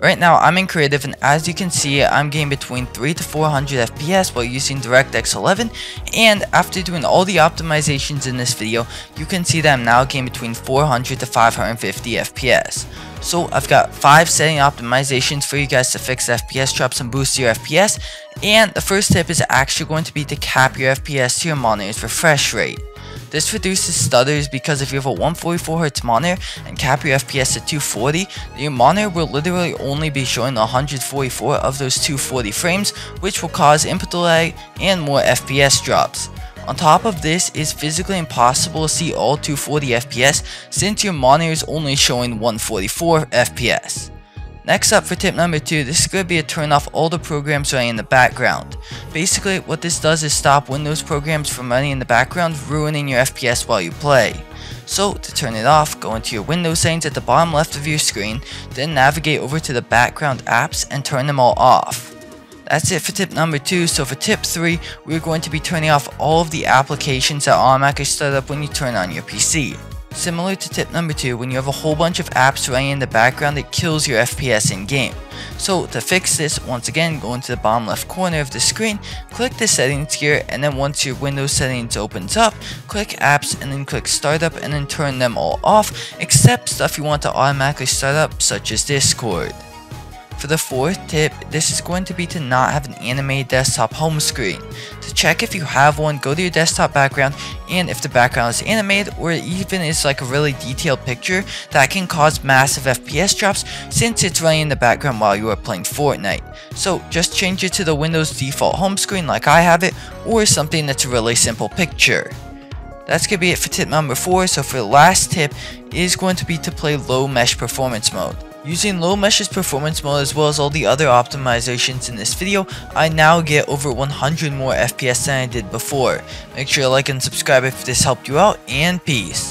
Right now I'm in creative and as you can see I'm getting between 3 to 400 FPS while using DirectX 11 and after doing all the optimizations in this video you can see that I'm now getting between 400 to 550 FPS. So I've got 5 setting optimizations for you guys to fix FPS drops and boost your FPS and the first tip is actually going to be to cap your FPS to your monitor's refresh rate. This reduces stutters because if you have a 144Hz monitor and cap your FPS to 240, your monitor will literally only be showing 144 of those 240 frames, which will cause input delay and more FPS drops. On top of this, it's physically impossible to see all 240 FPS since your monitor is only showing 144 FPS. Next up for tip number 2, this is going to be to turn off all the programs running in the background. Basically, what this does is stop Windows programs from running in the background, ruining your FPS while you play. So, to turn it off, go into your Windows settings at the bottom left of your screen, then navigate over to the background apps and turn them all off. That's it for tip number 2, so for tip 3, we're going to be turning off all of the applications that automatically start up when you turn on your PC. Similar to tip number 2, when you have a whole bunch of apps running in the background it kills your FPS in game. So to fix this, once again go into the bottom left corner of the screen, click the settings here and then once your Windows settings opens up, click apps and then click startup and then turn them all off except stuff you want to automatically start up such as Discord. For the fourth tip, this is going to be to not have an animated desktop home screen. To check if you have one, go to your desktop background and if the background is animated or even is like a really detailed picture, that can cause massive FPS drops since it's running in the background while you are playing Fortnite. So just change it to the Windows default home screen like I have it or something that's a really simple picture. That's going to be it for tip number 4, so for the last tip is going to be to play low mesh performance mode. Using low mesh's performance mode as well as all the other optimizations in this video, I now get over 100 more FPS than I did before. Make sure to like and subscribe if this helped you out, and peace.